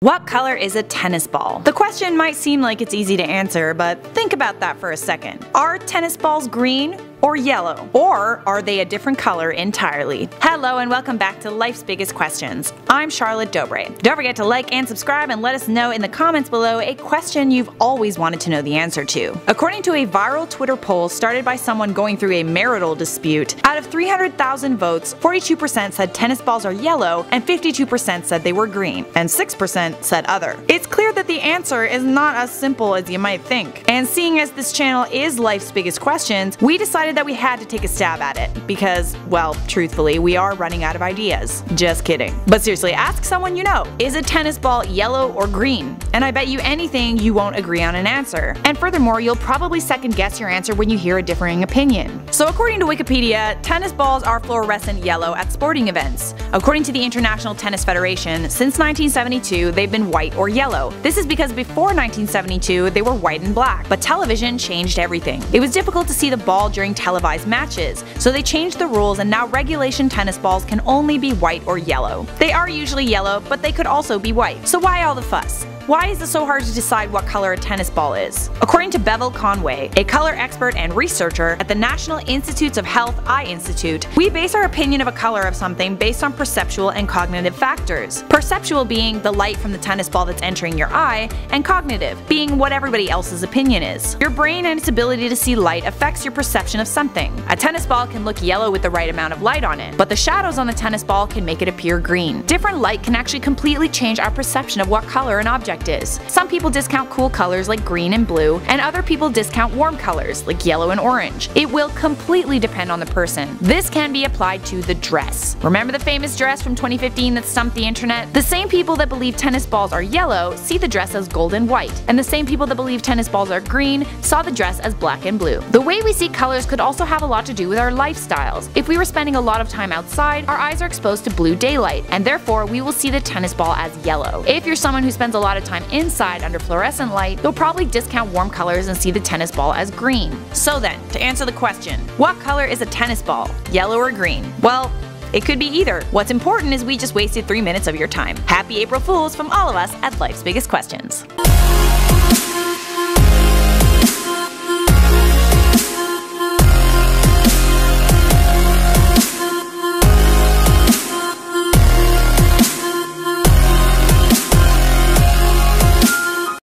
What color is a tennis ball? The question might seem like it's easy to answer, but think about that for a second. Are tennis balls green or yellow? Or are they a different color entirely? Hello and welcome back to Life's Biggest Questions. I'm Charlotte Dobre. Don't forget to like and subscribe and let us know in the comments below a question you've always wanted to know the answer to. According to a viral Twitter poll started by someone going through a marital dispute, out of 300,000 votes, 42% said tennis balls are yellow and 52% said they were green, and 6% said other. It's clear that the answer is not as simple as you might think. And seeing as this channel is life's biggest questions, we decided that we had to take a stab at it because, well, truthfully, we are running out of ideas. Just kidding. But seriously, ask someone you know. Is a tennis ball yellow or green? And I bet you anything you won't agree on an answer. And furthermore, you'll probably second guess your answer when you hear a differing opinion. So according to Wikipedia, tennis balls are fluorescent yellow at sporting events. According to the International Tennis Federation, since 1972, they've been white or yellow. This is because before 1972 they were white and black, but television changed everything. It was difficult to see the ball during televised matches, so they changed the rules and now regulation tennis balls can only be white or yellow. They are usually yellow, but they could also be white. So why all the fuss? Why is it so hard to decide what color a tennis ball is? According to Bevil Conway, a color expert and researcher at the National Institutes of Health Eye Institute, we base our opinion of a color of something based on perceptual and cognitive factors. Perceptual being the light from the tennis ball that's entering your eye, and cognitive being what everybody else's opinion is. Your brain and its ability to see light affects your perception of something. A tennis ball can look yellow with the right amount of light on it, but the shadows on the tennis ball can make it appear green. Different light can actually completely change our perception of what color an object is. Some people discount cool colors like green and blue, and other people discount warm colors like yellow and orange. It will completely depend on the person. This can be applied to the dress. Remember the famous dress from 2015 that stumped the internet? The same people that believe tennis balls are yellow see the dress as gold and white, and the same people that believe tennis balls are green saw the dress as black and blue. The way we see colors could also have a lot to do with our lifestyles. If we were spending a lot of time outside, our eyes are exposed to blue daylight, and therefore we will see the tennis ball as yellow. If you're someone who spends a lot of time inside under fluorescent light, you'll probably discount warm colors and see the tennis ball as green. So then, to answer the question, what color is a tennis ball, yellow or green? Well, it could be either. What's important is we just wasted 3 minutes of your time. Happy April Fools from all of us at Life's Biggest Questions.